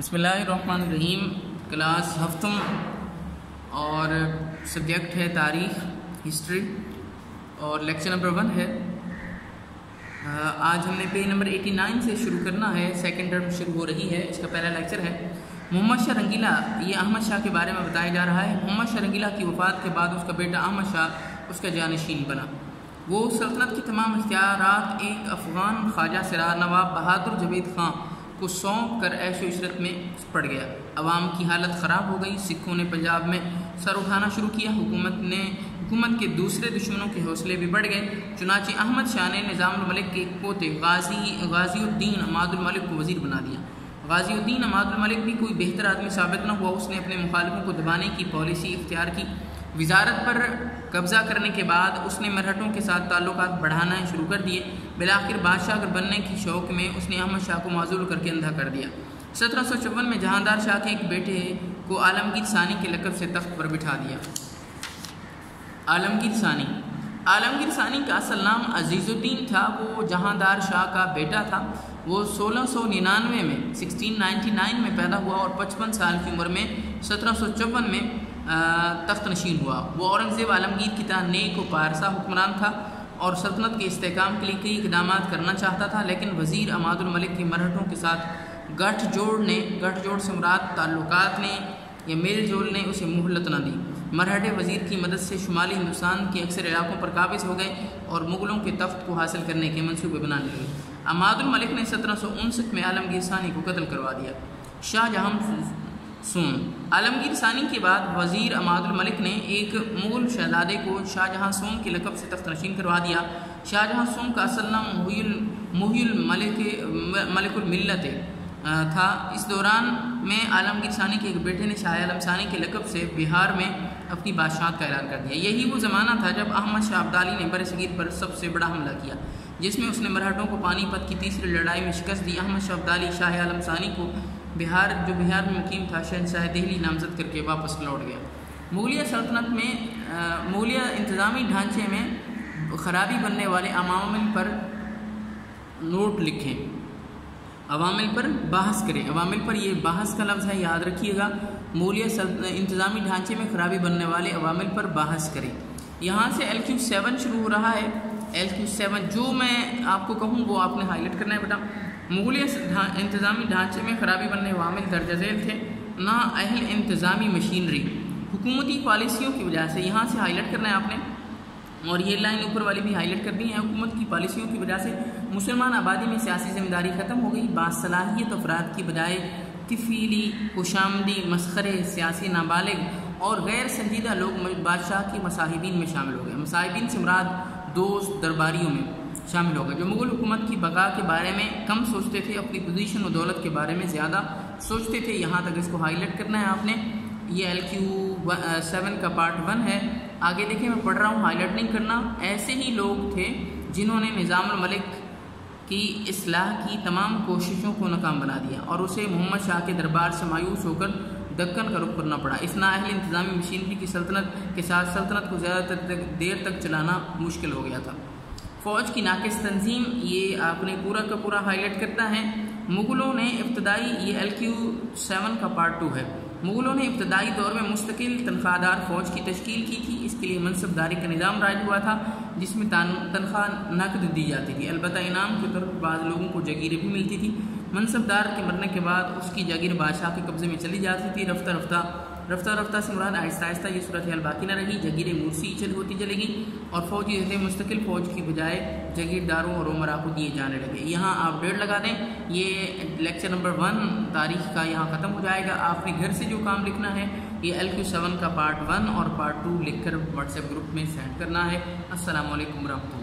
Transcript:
बसमीम क्लास हफ्तम और सब्जेक्ट है तारीख़, हिस्ट्री और लेक्चर नंबर वन है। आज हमने पेज नंबर 89 से शुरू करना है। सेकंड टर्म शुरू हो रही है, इसका पहला लेक्चर है। मोहम्मद शाह रंगीला, ये अहमद शाह के बारे में बताया जा रहा है। मोहम्मद शाह रंगीला की वफ़ात के बाद उसका बेटा अहमद शाह उसका जानशीन बना। वो सल्तनत की तमाम इख्तियार एक अफ़गान ख्वाजा सरार नवाब बहादुर जवेद ख़ान को सौंप कर ऐशो इशरत में पड़ गया। अवाम की हालत ख़राब हो गई। सिखों ने पंजाब में सर उठाना शुरू किया। हुकूमत ने, हुकूमत के दूसरे दुश्मनों के हौसले भी बढ़ गए। चुनाचे अहमद शाह ने निज़ाम मलिक के पोते गाजी, गाजीउद्दीन अमादुलमलिक को वज़ीर बना दिया। गाजीउद्दीन अमादुल मलिक भी कोई बेहतर आदमी साबित न हुआ। उसने अपने मुखालफों को दबाने की पॉलिसी इख्तियार की। वजारत पर कब्ज़ा करने के बाद उसने मरहटों के साथ ताल्लुक बढ़ाना शुरू कर दिए। बिलाखिर बादशाह बनने के शौक़ में उसने अहमद शाह को माजूल करके अंधा कर दिया। सत्रह सौ चौवन में जहांदार शाह के एक बेटे को आलमगीर सानी के लकब से तख्त पर बिठा दिया। आलमगीर सानी। आलमगीर सानी का असल नाम अजीज़ुद्दीन था। वो जहांदार शाह का बेटा था। वो सोलह सौ निन्यानवे में 1699 में पैदा हुआ और पचपन साल की उम्र में, सत्रह सौ चौवन में तख्त नशीन हुआ। वो औरंगज़ेब आलमगीर की तरह नेक व पारसा हुक्मरान था और सल्तनत के इसकाम के लिए कई इकदाम करना चाहता था, लेकिन वज़ीर अमादुलमलिक के मरहटों के साथ गठजोड़ ने, गठजोड़ से मुराद ताल्लुक ने या मेल जोल ने उसे मोहलत न दी। मरहटे वज़ीर की मदद से शुमाली हिंदुस्तान के अक्सर इलाकों पर काबिज हो गए और मुग़लों के तख्त को हासिल करने के मनसूबे बनाने लगे। अमादुल मलिक ने सत्रह सौ उनसठ में आलमगीर सानी को कत्ल करवा दिया। शाहजहाँ सून। आलमगीर सानी के बाद वज़ीर अमादुल मलिक ने एक मुगल शहजादे को शाहजहाँ सोम के लकब से तख्त नशीन करवा दिया। शाहजहाँ सोम का असल नाम मुहिल मलिक मलिकुल मिल्लत था। इस दौरान में आलमगीर सानी के एक बेटे ने शाह आलम सानी के लकब से बिहार में अपनी बादशाह का ऐलान कर दिया। यही वो ज़माना था जब अहमद शाह अब्दाली ने बर सगीर पर सबसे बड़ा हमला किया, जिसमें उसने मराठों को पानीपत की तीसरी लड़ाई में शिकस्त दी। अहमद शाह अब्दाली शाह आलम सानी को बिहार, जो बिहार में मुकीम था शहनशाह दिल्ली नामजद करके वापस लौट गया। मुगलिया सल्तनत में मुगलिया इंतज़ामी ढांचे में ख़राबी बनने वाले अवामिल पर नोट लिखें। अवामिल पर बहस करें। अवामिल पर यह बहस का लफ्ज़ है, याद रखिएगा। मूलिया इंतज़ामी ढांचे में ख़राबी बनने वाले अवामिल पर बहस करें। यहाँ से एल क्यू सेवन शुरू हो रहा है। एल क्यू सेवन, जो मैं आपको कहूँ, वो आपने हाईलाइट करना है बेटा। मुगलिया इंतज़ामी ढांचे में खराबी बनने वामिल दर्ज झेल थे। ना अहल इंतज़ामी मशीनरी। हुकूमती पॉलिसियों की वजह से यहाँ से हाईलाइट करना है आपने। और ये लाइन ऊपर वाली भी हाईलाइट करनी है। हुकूमत की पॉलिसियों की वजह से मुसलमान आबादी में सियासी ज़िम्मेदारी ख़त्म हो गई। बासलाहियत अफराद की बजाय तफीली खुशामदी मसखरे, सियासी नाबालिग और गैर संजीदा लोग बादशाह की मसाहिबीन में शामिल हो गए। मसाहिबीन से मुराद दोस्त दरबारियों में। शामिल हो गए जो मुगल हुकूमत की बका के बारे में कम सोचते थे, अपनी पोजीशन और दौलत के बारे में ज़्यादा सोचते थे। यहाँ तक इसको हाईलाइट करना है आपने। ये एल क्यू सेवन का पार्ट वन है। आगे देखिए, मैं पढ़ रहा हूँ हाईलाइट नहीं करना। ऐसे ही लोग थे जिन्होंने निज़ाम मलिक की असलाह की तमाम कोशिशों को नाकाम बना दिया और उसे मोहम्मद शाह के दरबार से मायूस होकर दक्कन का रुख करना पड़ा। इस नाअहल इंतज़ामी मशीनरी की सल्तनत के साथ सल्तनत को ज़्यादातर देर तक चलाना मुश्किल हो गया था। फ़ौज की नाकस तंजीम ये आपने पूरा का पूरा हाईलाइट करता है। मुग़लों ने इब्तदाई ये एल क्यू सेवन का पार्ट टू है। मुग़लों ने इब्तदाई दौर में मुस्तकिल तनख्वाहदार फ़ौज की तश्कील की थी। इसके लिए मनसबदारी का निज़ाम राज हुआ था, जिसमें तनख्वाह नकद दी जाती थी। अलबत् इनाम के तौर पर बाद लोगों को जगीरें भी मिलती थी। मनसबदार के मरने के बाद उसकी जागीर बादशाह के कब्ज़े में चली जाती थी। रफ्ता रफ्ता रफ्ता रफ्ता से मुराद आहिस्ता आहिस्ता ये सूरत हाल बाकी न रही। जगीर मूर्सी चल होती चलेगी और फौजी थे मुस्तकिल फ़ौज की बजाय जगीरदारों और उमरा को दिए जाने लगे। यहाँ आप डेढ़ लगा दें, ये लेक्चर नंबर वन तारीख का यहाँ ख़त्म हो जाएगा। आपने घर से जो काम लिखना है, ये एल क्यू सेवन का पार्ट वन और पार्ट टू लिख कर व्हाट्सएप ग्रुप में सेंड करना है। असल वरहमल